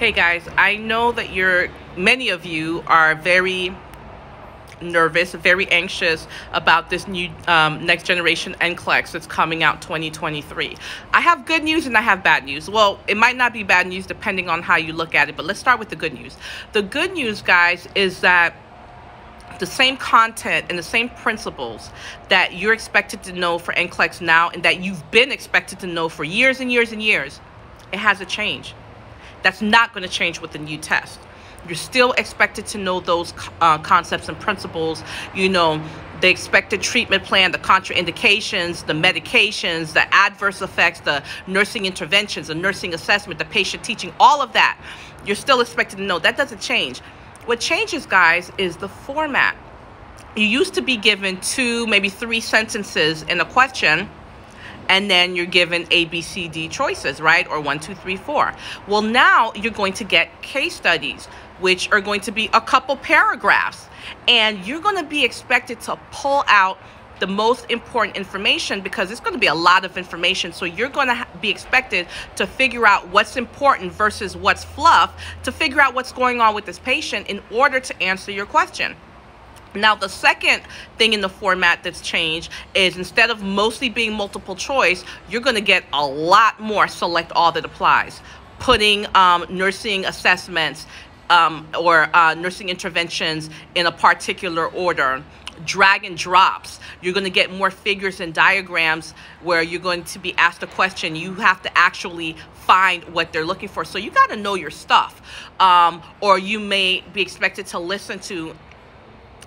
Hey guys, I know that you're, many of you are very nervous, very anxious about this new um, next generation NCLEX that's coming out 2023. I have good news and I have bad news. Well, it might not be bad news depending on how you look at it, but let's start with the good news. The good news, guys, is that the same content and the same principles that you're expected to know for NCLEX now and that you've been expected to know for years and years and years, it has a change. That's not going to change with the new test. You're still expected to know those uh, concepts and principles, you know, the expected treatment plan, the contraindications, the medications, the adverse effects, the nursing interventions, the nursing assessment, the patient teaching, all of that. You're still expected to know. That doesn't change. What changes, guys, is the format. You used to be given two, maybe three sentences in a question and then you're given A, B, C, D choices, right? Or one, two, three, four. Well, now you're going to get case studies, which are going to be a couple paragraphs, and you're going to be expected to pull out the most important information because it's going to be a lot of information. So you're going to be expected to figure out what's important versus what's fluff to figure out what's going on with this patient in order to answer your question. Now, the second thing in the format that's changed is instead of mostly being multiple choice, you're going to get a lot more select all that applies. Putting um, nursing assessments um, or uh, nursing interventions in a particular order. Drag and drops. You're going to get more figures and diagrams where you're going to be asked a question. You have to actually find what they're looking for. So you got to know your stuff. Um, or you may be expected to listen to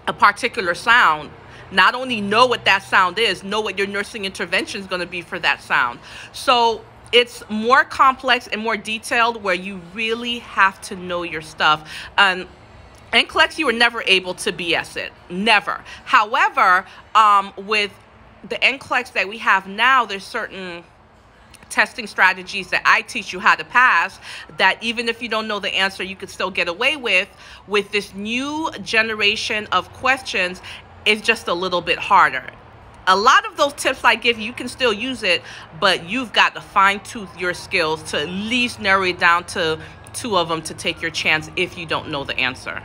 a particular sound not only know what that sound is know what your nursing intervention is going to be for that sound so it's more complex and more detailed where you really have to know your stuff um, and NCLEX, you were never able to BS it. Never. However, um, with the NCLEX that we have now, there's certain testing strategies that I teach you how to pass that even if you don't know the answer, you could still get away with. With this new generation of questions, it's just a little bit harder. A lot of those tips I give you, you can still use it, but you've got to fine tooth your skills to at least narrow it down to two of them to take your chance if you don't know the answer.